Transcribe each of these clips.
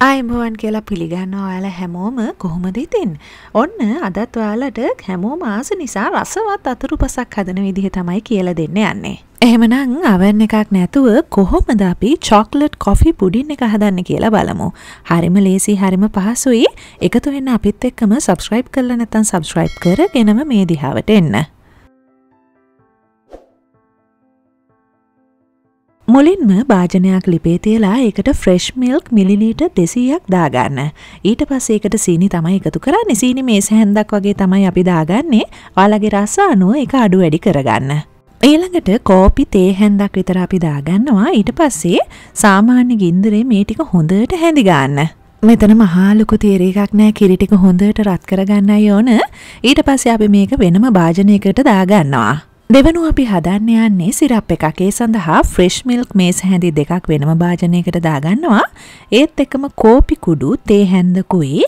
අයිබෝවන් කියලා පිළිගන්න ඔයාලා හැමෝම කොහොමද ඉතින්? ඔන්න අදත් ඔයාලට හැමෝම ආස නිසා රසවත් අතුරු පසක් හදන විදිහ තමයි කියලා දෙන්න යන්නේ. එහෙමනම් අවන් එකක් නැතුව කොහොමද අපි චොක්ලට් කොෆි පුඩින් එක හදන්න කියලා බලමු. හරිම ලේසි හරිම පහසුයි. එකතු වෙන්න අපිත් එක්කම සබස්ක්‍රයිබ් කරලා නැත්නම් සබස්ක්‍රයිබ් කරගෙනම මේ දිහාවට එන්න. මුලින්ම භාජනයක් ලිපේ තියලා ඒකට ෆ්‍රෙෂ් මිල්ක් මිලිලීට දෙසීයක් දාගන්න. ඊට පස්සේ ඒකට සීනි තමයි එකතු කරන්න සීනි මේ සැහැන්දක් වගේ තමයි අපි දාගන්නේ ඔයාලගේ රස අනුව එක අඩු වැඩි කරගන්න. ඊළඟට කෝපි තේ හැන්දක් විතර අපි දාගන්නවා ඊට පස්සේ සාමාන්‍ය ගින්දරේ මේ ටික හොඳට හැඳි ගන්න. මෙතන මහාලොකු තේරේකක් නෑ කිරිටික හොඳට රත් කරගන්නයි ඕන ඊට පස්සේ අපි මේක වෙනම භාජනයකට දාගන්නවා. දෙවනු අපි හදන්න යන්නේ සිරප් එකක්. ඒ සඳහා ෆ්‍රෙෂ් මිල්ක් මේස හැඳි දෙකක් වෙනම භාජනයකට දාගන්නවා. ඒත් එකම කෝපි කුඩු තේ හැන්දකුයි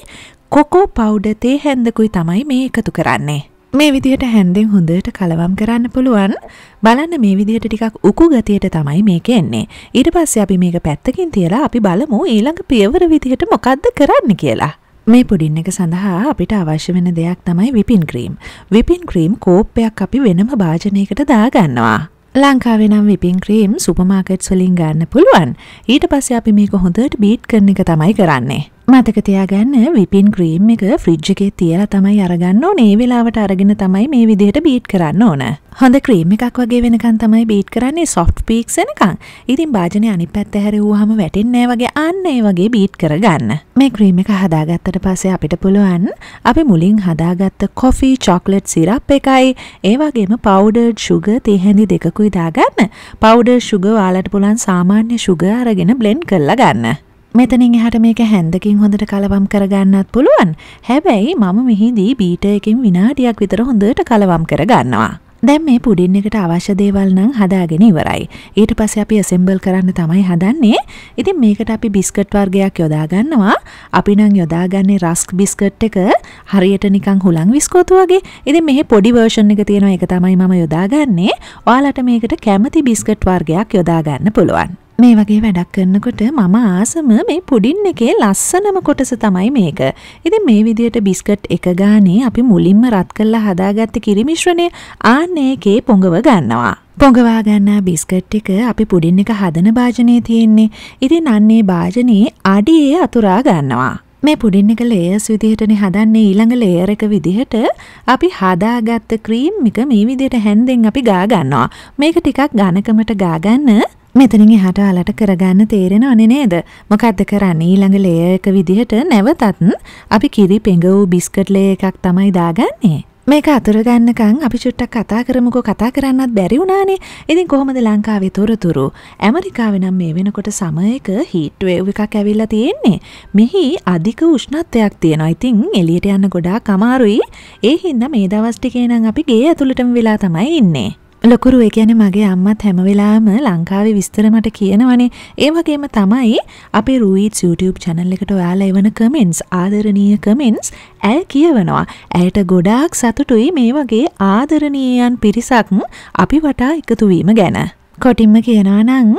කොකෝ පවුඩ තේ හැන්දකුයි තමයි මේ එකතු කරන්නේ. මේ විදිහට හැන්දෙන් හොඳට කලවම් කරන්න පුළුවන්. බලන්න මේ විදිහට ටිකක් උකු ගතියට තමයි මේක එන්නේ. ඊට පස්සේ අපි මේක පැත්තකින් තියලා අපි බලමු ඊළඟ පියවර විදිහට මොකක්ද කරන්න කියලා. මේ පුඩින් එක සඳහා අපිට අවශ්‍ය වෙන දෙයක් තමයි විපින් ක්‍රීම්. විපින් ක්‍රීම් කෝප්පයක් අපි වෙනම භාජනයකට දාගන්නවා. ලංකාවේ නම් විපින් ක්‍රීම් සුපමාකට්ස් වලින් ගන්න පුළුවන්. ඊට පස්සේ අපි මේක හොඳට බීට් කරන එක තමයි කරන්නේ. මතක තියාගන්න විපින් ක්‍රීම් එක ෆ්‍රිජ් එකේ තියලා තමයි අරගන්න ඕනේ. ඒ වෙලාවට අරගෙන තමයි මේ විදිහට බීට් කරන්න ඕන. හොඳ ක්‍රීම් එකක් වගේ වෙනකන් තමයි බීට් කරන්නේ සොෆ්ට් පීක්ස් එනකන්. ඉතින් භාජනේ අනිත් පැත්ත හැරෙව්වහම වැටෙන්නේ නැහැ වගේ අන්න ඒ වගේ බීට් කරගන්න. මේ ක්‍රීම් එක හදාගත්තට පස්සේ අපිට පුළුවන් අපි මුලින් හදාගත්ත කොෆි චොක්ලට් සිරප් එකයි ඒ වගේම පවුඩර්ඩ් ෂුගර් තේ හැඳි දෙකකුයි දාගන්න. පවුඩර් ෂුගර් ඔයාලට පුළුවන් සාමාන්‍ය ෂුගර් අරගෙන බ්ලෙන්ඩ් කරලා ගන්න. මෙතනින් එහට මේක හැන්දකින් හොඳට කලවම් කරගන්නත් පුළුවන් හැබැයි මම මෙහිදී බීට එකින් විනාඩියක් විතර හොඳට කලවම් කරගන්නවා. දැම් මේ පුඩින් එකට අවශ්‍ය දේවල් නම් හදාගෙන ඉවරයි. ඊට පස්ස අපි ඇසෙම්බල් කරන්න තමයි හදන්නේ ඉතින් මේකට අපි බිස්කට් වර්ගයක් යොදාගන්නවා අපි නං යොදාගන්නේ රස්ක් බිස්කට් එක හරියට නිකං හුළං විස්කෝතු වගේ ඉතින් මෙහ පොඩි වර්ෂන් එක තියෙනවා එක තමයි මම යොදාගන්නේ ඔයාලට මේකට කැමති බිස්කට් වර්ගයක් යොදාගන්න පුළුවන්. මේ වගේ වැඩක් කරනකොට මම ආසම මේ පුඩින් එකේ ලස්සනම කොටස තමයි මේක. ඉතින් මේ විදියට බිස්කට් එක ගානේ අපි මුලින්ම රත් කරලා හදාගත්ත කිරිමිශ්‍රණය ආන්න ඒකේ පොඟව ගන්නවා. පොඟවා ගන්නා බිස්කට් එක අපි පුඩින් එක හදන භාජනයේ තියෙන්නේ. ඉතින් අන්නේ භාජනයේ අඩියේ අතුරා ගන්නවා. මේ පුඩින් එක ලේයර්ස් විදිහටනේ හදන්නේ ඊළඟ ලේයර් එක විදිහට අපි හදාගත්ත ක්‍රීම් එක මේ විදිහට හැන්දෙන් අපි ගා ගන්නවා. මේක ටිකක් ඝනකමට ගා ගන්න මෙතනින් එහාට අලට කරගන්න තේරෙන අනේ නේද? මොකක්ද කරන්න? ඊළඟ ලේ එක විදිහට නැවතත් අපි කිරි පෙඟ වූ බිස්කට් ලේ එකක් තමයි දාගන්නේ. මේක අතුර ගන්නකං අපි චුට්ටක් කතා කරමුකෝ. කතා කරන්නත් බැරි වුණානේ. ඉතින් කොහොමද ලංකාවේ තොරතුරු? ඇමරිකාවේ නම් මේ වෙනකොට සමයක හීට් වේව් එකක් ඇවිල්ලා තියෙන්නේ. මෙහි අධික උෂ්ණත්වයක් තියෙනවා. ඉතින් එළියට යන්න ගොඩාක් අමාරුයි. ඒ හින්දා මේ දවස් ටිකේ නම් අපි ගේ ඇතුළටම වෙලා තමයි ඉන්නේ. ලොකුරු ඒ කියන්නේ මගේ අම්මත් හැම වෙලාවම ලංකාවේ විස්තර මට කියනවනේ. ඒ වගේම තමයි අපේ රූයිට්ස් YouTube channel එකට ඔයාලා එවන කමෙන්ට්ස් ආදරණීය කමෙන්ට්ස් ඇය කියවනවා. ඇයට ගොඩාක් සතුටුයි මේ වගේ ආදරණීයයන් පිරිසක් අපි වටා එකතු වීම ගැන. කොටින්ම කියනවා නං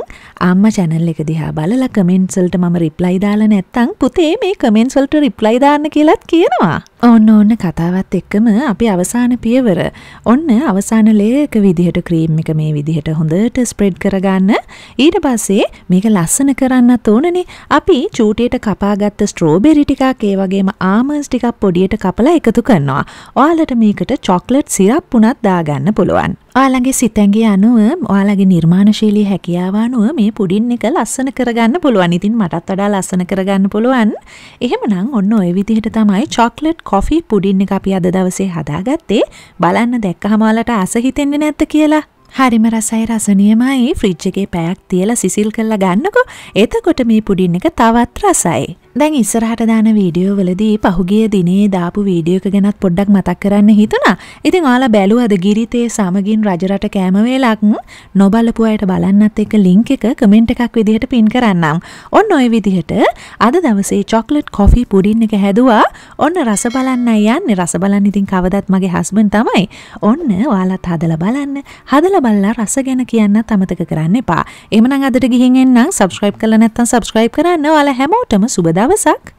අම්ම චැනල් එක දිහා බලලා කමෙන්ට්සල්ට මම රිප්ලයි දාලා නැත්තං පුතේ මේ කමෙන්ට්සල්ට රිප්ලයි දාන්න කියලත් කියනවා. ඔන්න ඔන්න කතාවත් එක්කම අපි අවසාන පියවර ඔන්න අවසාන ලේක විදිහට ක්‍රීම් එක මේ විදිහට හොඳට ස්ප්‍රෙඩ් කරගන්න ඊට පස්සේ මේක ලස්සන කරන්නත් ඕනනේ අපි චූටියට කපාගත්ත ස්ට්‍රෝබෙරි ටිකක් ඒ වගේම ආමර්ස් ටිකක් පොඩියට කපලා එකතු කරනවා. ඔයාලට මේකට චොක්ලට් සිරප් උනත් දාගන්න පුළුවන්. ඔයාලගේ සිතැන්ගේ අනුව ඔයාලගේ නිර්මාණශීලී හැකියාව අනුව මේ පුඩින් එක ලස්සන කරගන්න පුළුවන්. ඉතින් මටත් වඩා ලස්සන කරගන්න පුළුවන්. එහෙමනම් ඔන්න ඔය විදිහට තමයි චොක්ලට් කොෆි පුඩින් එක අපි අද දවසේ හදාගත්තේ. බලන්න දැක්කහම ඔයාලට ආස හිතෙන්නේ නැද්ද කියලා? හරිම රසයි රසනියමයි ෆ්‍රිජ් එකේ පැයක් තියලා සිසිල් කරලා ගන්නකො එතකොට මේ පුඩින් එක තවත් රසයි. දැන් ඉස්සරහට දාන වීඩියෝ වලදී පහුගිය දිනේ දාපු වීඩියෝ එක ගැනත් පොඩ්ඩක් මතක් කරන්න හිතුණා. ඉතින් ඔයාලා බැලුවද ගිරිතේ සමගින් රජරට කෑම වේලක් නොබලපු අයට බලන්නත් එක්ක ලින්ක් එක කමෙන්ට් එකක් විදිහට පින් කරන්නම්. ඔන්න ඔය විදිහට අද දවසේ චොක්ලට් කොෆි පුඩින් එක හැදුවා. ඔන්න රස බලන්නයි යන්නේ. රස බලන්න ඉතින් කවදත් මගේ හස්බන්ඩ් තමයි. ඔන්න ඔයාලත් හදලා බලන්න. හදලා බලලා රස ගැන කියන්නත් අමතක කරන්න එපා. එහෙමනම් අදට ගිහින් එන්නම්. subscribe කරලා නැත්නම් subscribe කරන්න. ඔයාලා හැමෝටම සුබ දවසක්